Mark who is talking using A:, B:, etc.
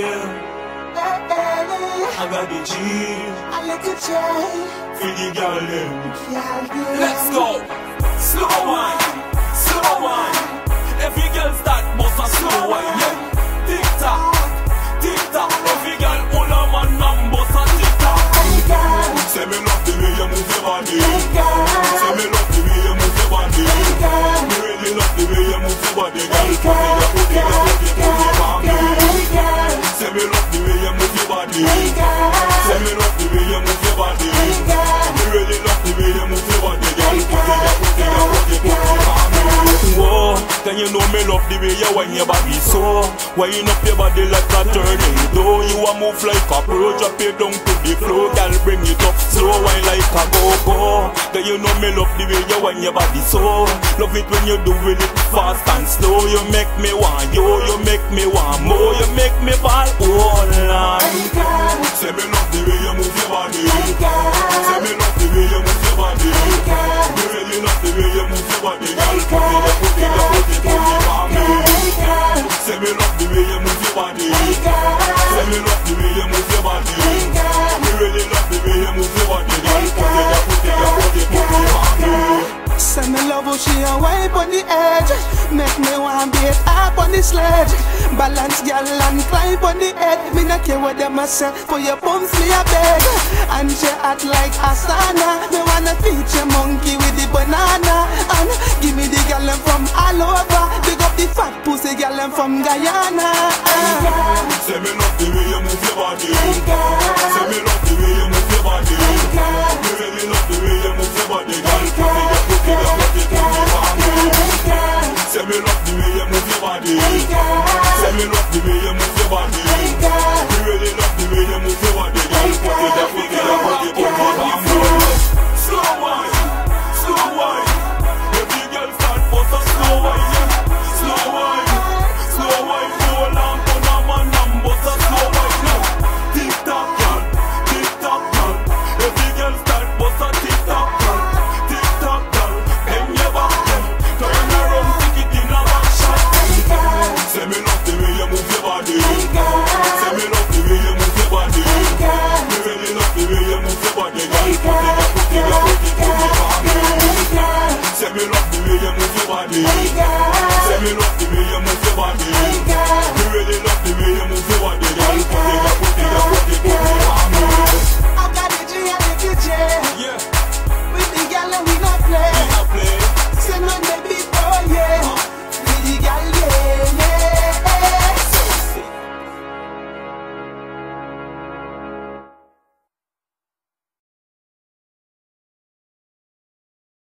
A: yeah. I got the G
B: I like a child,
A: for the girl them. Let's go. Slow wine, slow wine. Every girl start bust a slow wine, yeah. Tick tock, tick tock. Every girl pull a man and bust a tick tock. Say me love the way you move your body. Say me love the way you move your body. Me really love the way you move your body, girl. Then you know me love the way you wind your body so. Wind up your body like a tornado. You a move like a pro, drop it down to the floor, girl. Bring it up slow, wine like a go-go. Then you know me love the way you wind your body so. Love it when you doing it fast and slow. You make me want you, you make me want more. You make me fall all night. Say me love on me. Love your your your girl.
B: How she a wipe on the edge Make me want beat up on the sledge Balance gal and climb on the head Me not care what them a say For your bumps me a beg And she act like Asana Me wanna feature monkey with the banana them from Guyana.
A: Say me love the way you move your body. Say me love the way you move your body. Me really love the way you move your body, girl. Say me love the way you move your body. Say me love the way you move your body. Me really love the way you move your body, girl. me. Hey, girl. Say me love